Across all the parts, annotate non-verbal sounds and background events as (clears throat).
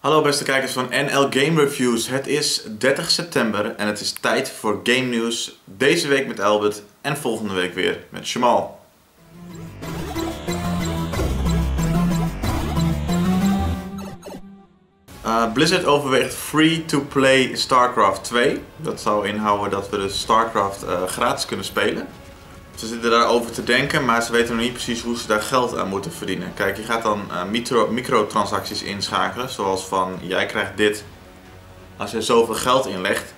Hallo beste kijkers van NL Game Reviews. Het is 30 september en het is tijd voor game nieuws. Deze week met Albert en volgende week weer met Jamal. Uh, Blizzard overweegt free-to-play StarCraft 2. Dat zou inhouden dat we de StarCraft uh, gratis kunnen spelen. Ze zitten daarover te denken, maar ze weten nog niet precies hoe ze daar geld aan moeten verdienen. Kijk, je gaat dan uh, micro, microtransacties inschakelen, zoals van jij krijgt dit als je zoveel geld inlegt.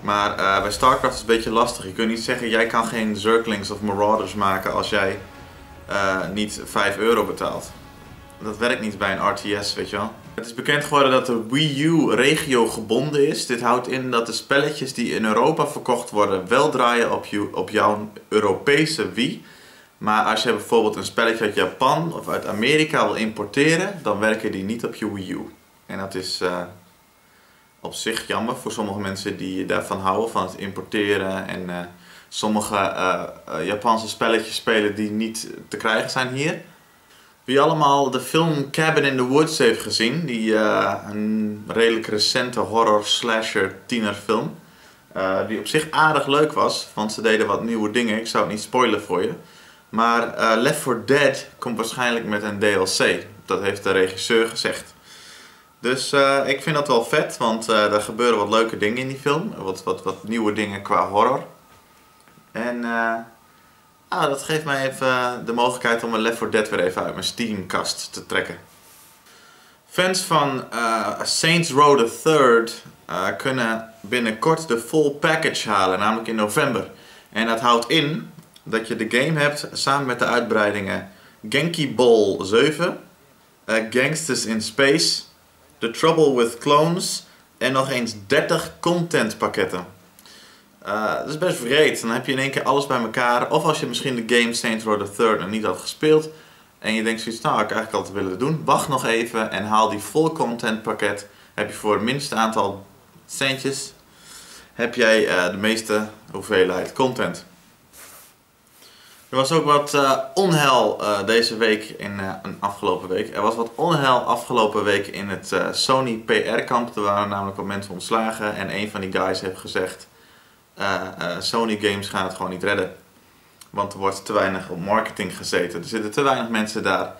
Maar uh, bij StarCraft is het een beetje lastig. Je kunt niet zeggen, jij kan geen Zerglings of Marauders maken als jij uh, niet 5 euro betaalt. Dat werkt niet bij een RTS, weet je wel. Het is bekend geworden dat de Wii U regio gebonden is. Dit houdt in dat de spelletjes die in Europa verkocht worden wel draaien op, op jouw Europese Wii. Maar als je bijvoorbeeld een spelletje uit Japan of uit Amerika wil importeren, dan werken die niet op je Wii U. En dat is uh, op zich jammer voor sommige mensen die daarvan houden, van het importeren. En uh, sommige uh, Japanse spelletjes spelen die niet te krijgen zijn hier. Wie allemaal de film Cabin in the Woods heeft gezien, die uh, een redelijk recente horror slasher tienerfilm, uh, die op zich aardig leuk was, want ze deden wat nieuwe dingen, ik zou het niet spoilen voor je. Maar uh, Left 4 Dead komt waarschijnlijk met een DLC, dat heeft de regisseur gezegd. Dus ik vind dat wel vet, want er gebeuren wat leuke dingen in die film, wat, wat, wat nieuwe dingen qua horror. En Ah, dat geeft mij even de mogelijkheid om mijn Left 4 Dead weer even uit mijn Steamkast te trekken. Fans van uh, Saints Row the Third uh, kunnen binnenkort de full package halen, namelijk in november. En dat houdt in dat je de game hebt samen met de uitbreidingen Genki Ball 7, uh, Gangsters in Space, The Trouble with Clones en nog eens 30 content pakketten. Uh, dat is best vreed. Dan heb je in één keer alles bij elkaar. Of als je misschien de game Saints Row the Third nog niet had gespeeld. En je denkt zoiets, nou ik eigenlijk altijd willen doen. Wacht nog even en haal die full content pakket. Heb je voor het minste aantal centjes. Heb jij uh, de meeste hoeveelheid content. Er was ook wat uh, onheil deze week in een afgelopen week. Er was wat onheil afgelopen week in het Sony PR kamp. Er waren namelijk wat mensen ontslagen. En een van die guys heeft gezegd Sony games gaan het gewoon niet redden. Want er wordt te weinig op marketing gezeten. Er zitten te weinig mensen daar.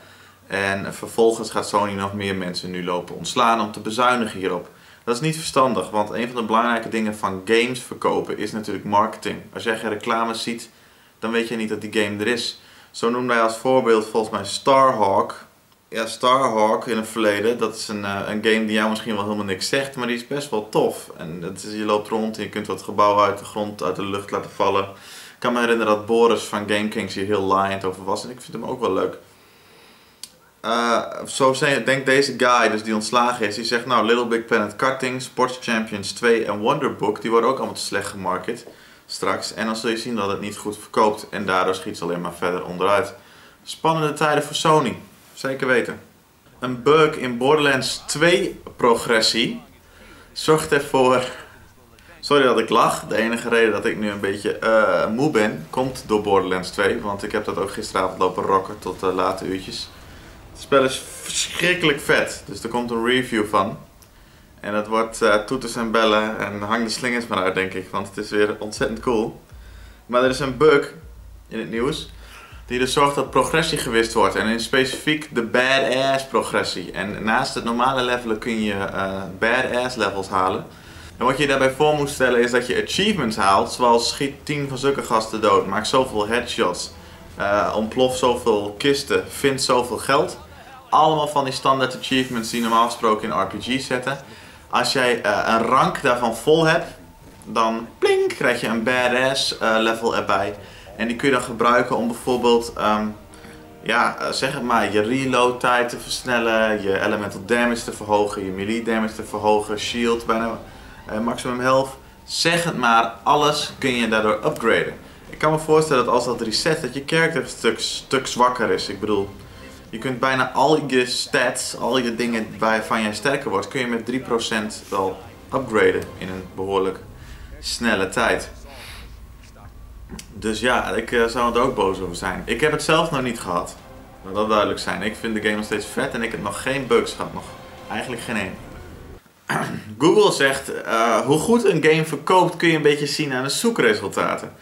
En vervolgens gaat Sony nog meer mensen nu lopen ontslaan om te bezuinigen hierop. Dat is niet verstandig, want een van de belangrijke dingen van games verkopen is natuurlijk marketing. Als jij geen reclame ziet, dan weet je niet dat die game er is. Zo noemde hij als voorbeeld volgens mij Starhawk ja, Starhawk in het verleden, dat is een, uh, een game die jou misschien wel helemaal niks zegt, maar die is best wel tof. En dat is, je loopt rond en je kunt wat gebouwen uit de grond, uit de lucht laten vallen. Ik kan me herinneren dat Boris van GameKings hier heel laaiend over was en ik vind hem ook wel leuk. Uh, zo denkt deze guy, dus die ontslagen is, die zegt nou Little Big Planet Karting, Sports Champions 2 en Wonderbook, die worden ook allemaal te slecht gemarket straks. En dan zul je zien dat het niet goed verkoopt en daardoor schiet ze alleen maar verder onderuit. Spannende tijden voor Sony. Zeker weten. Een bug in Borderlands 2 progressie zorgt ervoor... Sorry dat ik lach. De enige reden dat ik nu een beetje uh, moe ben, komt door Borderlands 2. Want ik heb dat ook gisteravond lopen rocken tot uh, late uurtjes. Het spel is verschrikkelijk vet. Dus er komt een review van. En dat wordt uh, toeters en bellen en hang de slingers maar uit denk ik. Want het is weer ontzettend cool. Maar er is een bug in het nieuws die er zorgt dat progressie gewist wordt. En in specifiek de badass progressie. En naast het normale levelen kun je uh, badass levels halen. En wat je daarbij voor moet stellen is dat je achievements haalt. Zoals schiet 10 van zulke gasten dood, maak zoveel headshots, uh, ontplof zoveel kisten, vind zoveel geld. Allemaal van die standaard achievements die normaal gesproken in RPG zetten. Als jij uh, een rank daarvan vol hebt, dan plink, krijg je een badass level erbij. En die kun je dan gebruiken om bijvoorbeeld, um, ja, eh, zeg het maar, je reload tijd te versnellen, je elemental damage te verhogen, je melee damage te verhogen, shield bijna uh, maximum health. Zeg het maar, alles kun je daardoor upgraden. Ik kan me voorstellen dat als dat reset, dat je character een stuk, stuk zwakker is. Ik bedoel, je kunt bijna al je stats, al je dingen waarvan jij sterker wordt, kun je met 3% wel upgraden in een behoorlijk snelle tijd. Dus ja, ik uh, zou er ook boos over zijn. Ik heb het zelf nog niet gehad. Laat dat duidelijk zijn. Ik vind de game nog steeds vet en ik heb nog geen bugs gehad. Nog eigenlijk geen één. (clears throat) Google zegt, uh, hoe goed een game verkoopt kun je een beetje zien aan de zoekresultaten.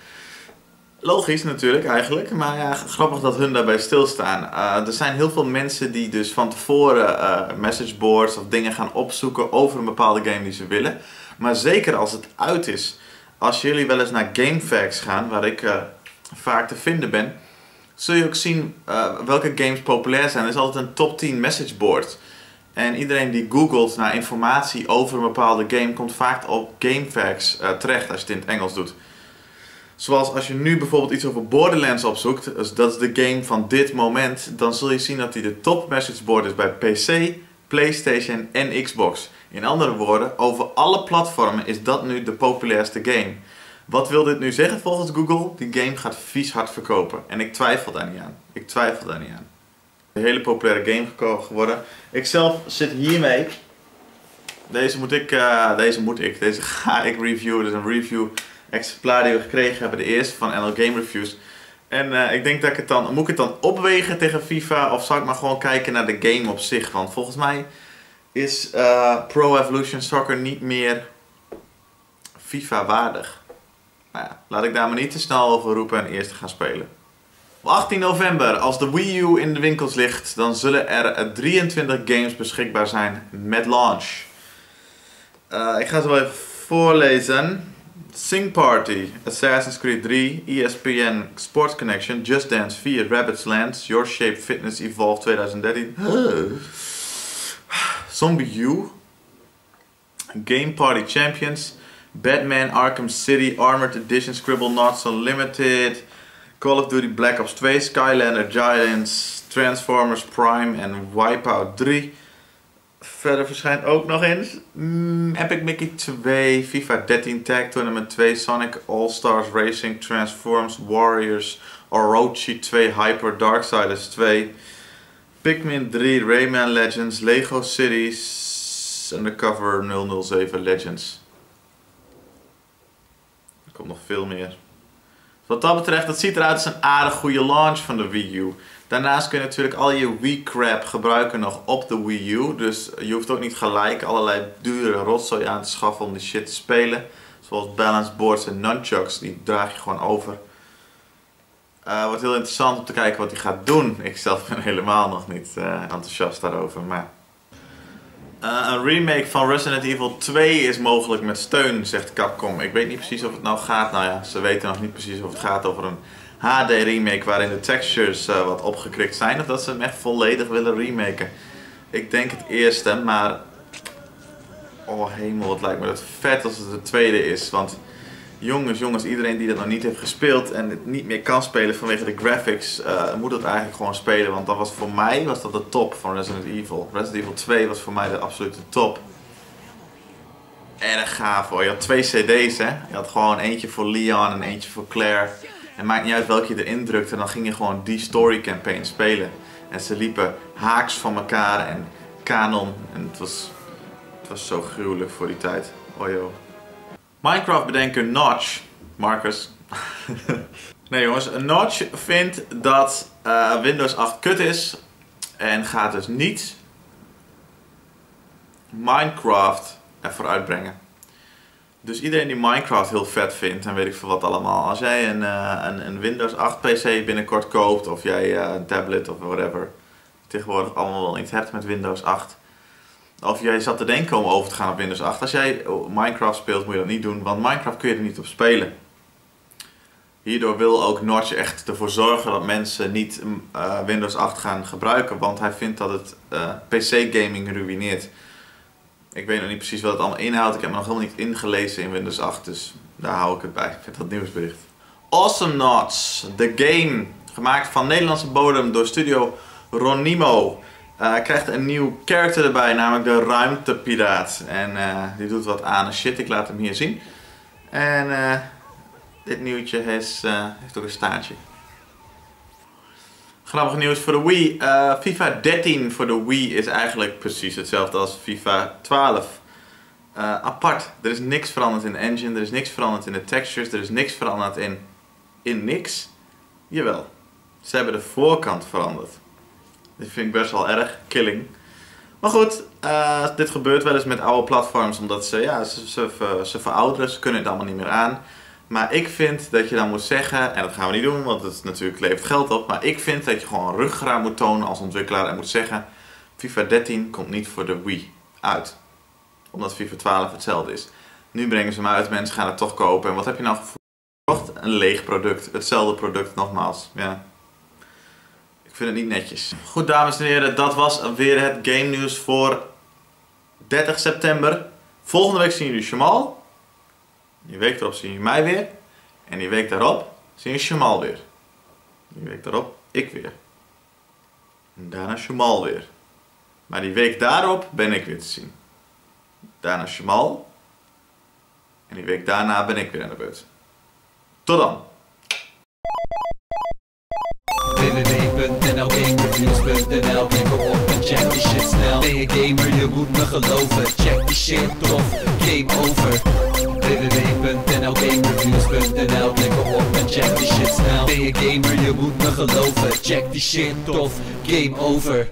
Logisch natuurlijk eigenlijk, maar ja, grappig dat hun daarbij stilstaan. Uh, er zijn heel veel mensen die dus van tevoren uh, messageboards of dingen gaan opzoeken over een bepaalde game die ze willen. Maar zeker als het uit is, als jullie wel eens naar GameFAQs gaan, waar ik uh, vaak te vinden ben, zul je ook zien welke games populair zijn. Er is altijd een top 10 messageboard. En iedereen die googelt naar informatie over een bepaalde game komt vaak op GameFAQs terecht als je het in het Engels doet. Zoals als je nu bijvoorbeeld iets over Borderlands opzoekt, dus dat is de game van dit moment, dan zul je zien dat die de top message board is bij PC, PlayStation en Xbox. In andere woorden, over alle platformen is dat nu de populairste game. Wat wil dit nu zeggen volgens Google? Die game gaat vies hard verkopen. En ik twijfel daar niet aan. Ik twijfel daar niet aan. Een hele populaire game geworden. Ik zelf zit hiermee. Deze moet ik, uh, deze moet ik, deze (laughs) ga ik reviewen. Dus een review exemplaar die we gekregen hebben, de eerste van NL Game Reviews. En uh, ik denk dat ik het dan, moet ik het dan opwegen tegen FIFA of zal ik maar gewoon kijken naar de game op zich? Want volgens mij is uh, Pro Evolution Soccer niet meer FIFA waardig. Nou ja, laat ik daar maar niet te snel over roepen en eerst gaan spelen. Op 18 november, als de Wii U in de winkels ligt, dan zullen er 23 games beschikbaar zijn met launch. Uh, ik ga ze wel even voorlezen. Sing Party, Assassin's Creed 3, ESPN Sports Connection, Just Dance 4, Rabbit's Land, Your Shape Fitness Evolve 2013, Zombie U, Game Party Champions, Batman Arkham City Armored Edition Scribble Knots Unlimited, Call of Duty Black Ops 2, Skylander Giants, Transformers Prime en Wipeout 3. Verder verschijnt ook nog eens mm, Epic Mickey 2, FIFA 13 Tag Tournament 2, Sonic All-Stars Racing, Transforms, Warriors, Orochi 2, Hyper Darksiders 2, Pikmin 3, Rayman Legends, Lego Cities, Undercover 007 Legends. Er komt nog veel meer. Wat dat betreft, dat ziet eruit als een aardig goede launch van de Wii U. Daarnaast kun je natuurlijk al je Wii-crap gebruiken nog op de Wii U. Dus je hoeft ook niet gelijk allerlei dure rotzooi aan te schaffen om die shit te spelen. Zoals balance boards en nunchucks, die draag je gewoon over. Uh, wordt heel interessant om te kijken wat hij gaat doen. Ik zelf ben (laughs) helemaal nog niet uh, enthousiast daarover. Maar... Uh, een remake van Resident Evil 2 is mogelijk met steun, zegt Capcom. Ik weet niet precies of het nou gaat. Nou ja, ze weten nog niet precies of het gaat over een HD remake waarin de textures wat opgekrikt zijn. Of dat ze hem echt volledig willen remaken. Ik denk het eerste, maar... Oh hemel, het lijkt me dat vet als het de tweede is. Want jongens, jongens, iedereen die dat nog niet heeft gespeeld en het niet meer kan spelen vanwege de graphics, uh, moet het eigenlijk gewoon spelen. Want dat was voor mij was dat de top van Resident Evil. Resident Evil 2 was voor mij de absolute top. Erg gaaf hoor. Je had twee cd's hè. Je had gewoon eentje voor Leon en eentje voor Claire. En maakt niet uit welke je erin drukte, dan ging je gewoon die story campaign spelen. En ze liepen haaks van elkaar en kanon. En het was, het was zo gruwelijk voor die tijd. Oh joh. Minecraft bedenker Notch, Marcus. (laughs) nee jongens, Notch vindt dat uh, Windows 8 kut is. En gaat dus niet Minecraft ervoor uitbrengen. Dus iedereen die Minecraft heel vet vindt en weet ik veel wat allemaal. Als jij een, uh, een, Windows 8 PC binnenkort koopt of jij uh, een tablet of whatever. Tegenwoordig allemaal wel iets hebt met Windows 8. Of jij zat te denken om over te gaan op Windows 8. Als jij Minecraft speelt moet je dat niet doen, want Minecraft kun je er niet op spelen. Hierdoor wil ook Notch echt ervoor zorgen dat mensen niet uh, Windows 8 gaan gebruiken. Want hij vindt dat het PC gaming ruïneert. Ik weet nog niet precies wat het allemaal inhoudt. Ik heb me nog helemaal niet ingelezen in Windows 8. Dus daar hou ik het bij met dat nieuwsbericht. Awesome Knots. De game. Gemaakt van Nederlandse bodem door studio Ronimo. Uh, krijgt een nieuw karakter erbij. Namelijk de ruimtepiraat. En uh, die doet wat aan shit. Ik laat hem hier zien. En uh, dit nieuwtje heeft, ook een staartje. Grappig nieuws voor de Wii. FIFA 13 voor de Wii is eigenlijk precies hetzelfde als FIFA 12. Uh, eh, apart. Er is niks veranderd in de engine, er is niks veranderd in de textures, er is niks veranderd in, in niks. Jawel. Ze hebben de voorkant veranderd. Dit vind ik best wel erg killing. Maar goed, eh, dit gebeurt wel eens met oude platforms, omdat ze, ja, ze, ze, ze verouderen, ze kunnen het allemaal niet meer aan. Maar ik vind dat je dan moet zeggen, en dat gaan we niet doen, want het natuurlijk levert geld op. Maar ik vind dat je gewoon ruggraat moet tonen als ontwikkelaar en moet zeggen: FIFA 13 komt niet voor de Wii uit. Omdat FIFA 12 hetzelfde is. Nu brengen ze hem uit, mensen gaan het toch kopen. En wat heb je nou gekocht? Een leeg product. Hetzelfde product, nogmaals. Ja. Ik vind het niet netjes. Goed, dames en heren, dat was weer het game nieuws voor 30 september. Volgende week zien jullie Jamal. Die week erop zie je mij weer. En die week daarop zie je Jamal weer. Die week daarop ik weer. En daarna Jamal weer. Maar die week daarop ben ik weer te zien. Daarna Jamal. En die week daarna ben ik weer aan de beurt. Tot dan. Gamerviews.nl Klik op en check die shit snel. Ben je gamer, je moet me geloven. Check die shit tof, game over. www.nl Gamerviews.nl Klik op en check die shit snel. Ben je gamer, je moet me geloven. Check die shit tof, game over